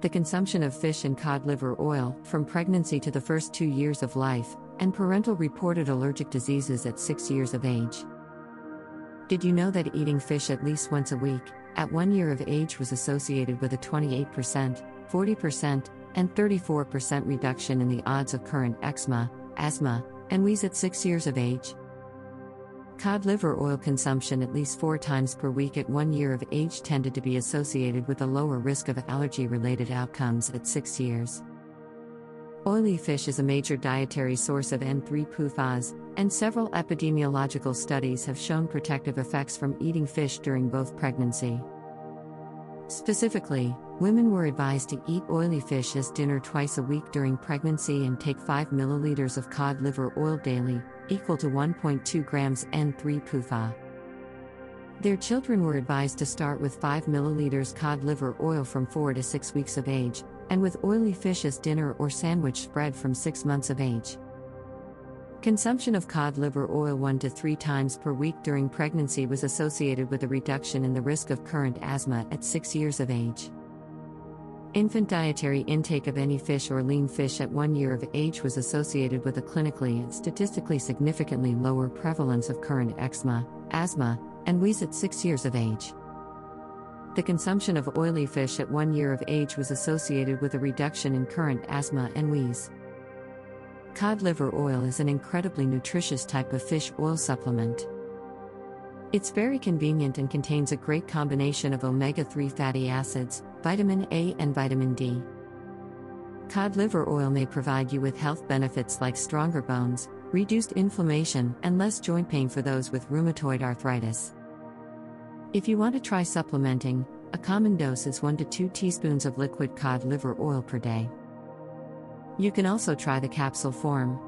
the consumption of fish and cod liver oil from pregnancy to the first two years of life, and parental reported allergic diseases at six years of age. Did you know that eating fish at least once a week, at one year of age, was associated with a 28%, 40%, and 34% reduction in the odds of current eczema, asthma, and wheeze at six years of age? Cod liver oil consumption at least four times per week at one year of age tended to be associated with a lower risk of allergy related outcomes at six years. Oily fish is a major dietary source of N3 PUFAs, and several epidemiological studies have shown protective effects from eating fish during both pregnancy. Specifically, women were advised to eat oily fish as dinner twice a week during pregnancy and take 5 milliliters of cod liver oil daily, equal to 1.2 grams N3-PFA. Their children were advised to start with 5 milliliters cod liver oil from 4 to 6 weeks of age, and with oily fish as dinner or sandwich spread from 6 months of age. Consumption of cod liver oil 1 to 3 times per week during pregnancy was associated with a reduction in the risk of current asthma at 6 years of age. Infant dietary intake of any fish or lean fish at one year of age was associated with a clinically and statistically significantly lower prevalence of current eczema, asthma, and wheeze at six years of age. The consumption of oily fish at one year of age was associated with a reduction in current asthma and wheeze. Cod liver oil is an incredibly nutritious type of fish oil supplement. It's very convenient and contains a great combination of omega 3 fatty acids, vitamin A, and vitamin D. Cod liver oil may provide you with health benefits like stronger bones, reduced inflammation, and less joint pain for those with rheumatoid arthritis. If you want to try supplementing, a common dose is 1 to 2 teaspoons of liquid cod liver oil per day. You can also try the capsule form.